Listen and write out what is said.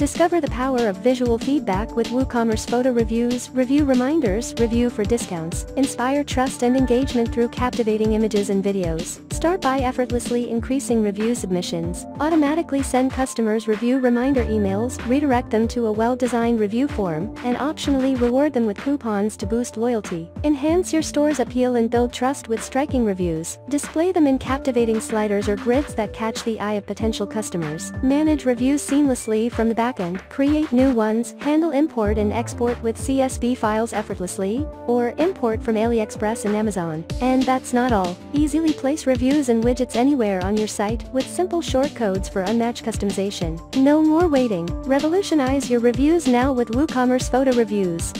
Discover the power of visual feedback with WooCommerce photo reviews, review reminders, review for discounts, inspire trust and engagement through captivating images and videos. Start by effortlessly increasing review submissions. Automatically send customers review reminder emails, redirect them to a well-designed review form, and optionally reward them with coupons to boost loyalty. Enhance your store's appeal and build trust with striking reviews. Display them in captivating sliders or grids that catch the eye of potential customers. Manage reviews seamlessly from the backend. Create new ones, handle import and export with CSV files effortlessly, or import from AliExpress and Amazon. And that's not all. Easily place reviews and widgets anywhere on your site with simple shortcodes for unmatched customization. No more waiting. Revolutionize your reviews now with WooCommerce Photo Reviews.